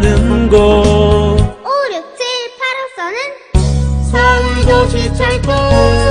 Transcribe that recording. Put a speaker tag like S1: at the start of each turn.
S1: 사는 곳 5,
S2: 6, 7, 8호선은 서울도시철도